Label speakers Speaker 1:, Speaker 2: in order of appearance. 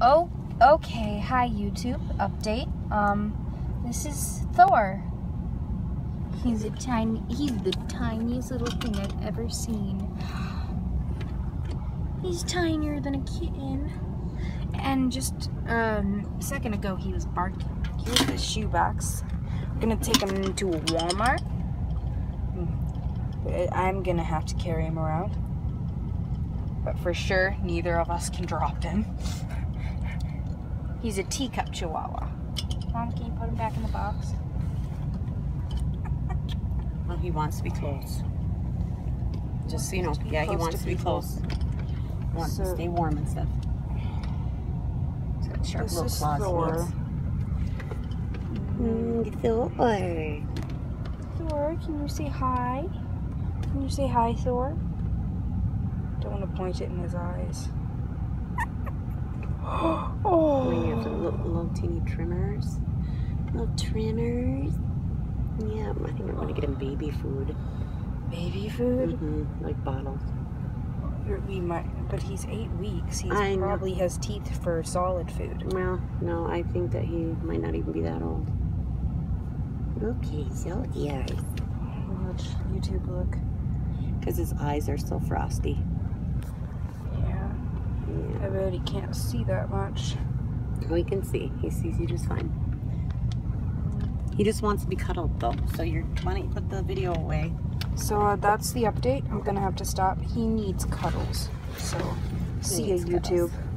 Speaker 1: Oh, okay. Hi, YouTube. Update. Um, this is Thor. He's a tiny, he's the tiniest little thing I've ever seen. He's tinier than a kitten. And just um, a second ago, he was barking. Here's the shoebox. I'm gonna take him a Walmart. Hmm. I'm gonna have to carry him around. But for sure, neither of us can drop him. He's a teacup chihuahua. Mom, can you put him back in the box?
Speaker 2: Well, he wants to be close. Just so you know, yeah, he wants
Speaker 1: to
Speaker 2: to be
Speaker 1: people.
Speaker 2: close. Wants to stay warm and stuff. He's got sharp
Speaker 1: This
Speaker 2: little
Speaker 1: is
Speaker 2: claws.
Speaker 1: Thor.
Speaker 2: Mm, Thor.
Speaker 1: Thor, can you say hi? Can you say hi, Thor? Don't want to point it in his eyes.
Speaker 2: Oh, you have the
Speaker 1: oh,
Speaker 2: little, teeny trimmers. Little trimmers. Yeah, I think I'm gonna get him baby food.
Speaker 1: baby food.
Speaker 2: hmm Like bottles.
Speaker 1: We might, but he's eight weeks. He
Speaker 2: I know.
Speaker 1: probably has teeth for solid food.
Speaker 2: Well, no, I think that he might not even be that old. Okay, so ears.
Speaker 1: Watch YouTube look.
Speaker 2: Because his eyes are still frosty.
Speaker 1: Yeah,
Speaker 2: Yeah.
Speaker 1: I bet he can't see that much.
Speaker 2: We can see. He sees you just fine. He just wants to be cuddled though. So you're why don't you put the video away?
Speaker 1: So uh, that's the update. I'm gonna have to stop. He needs cuddles. So see you,
Speaker 2: needs cuddles.
Speaker 1: YouTube.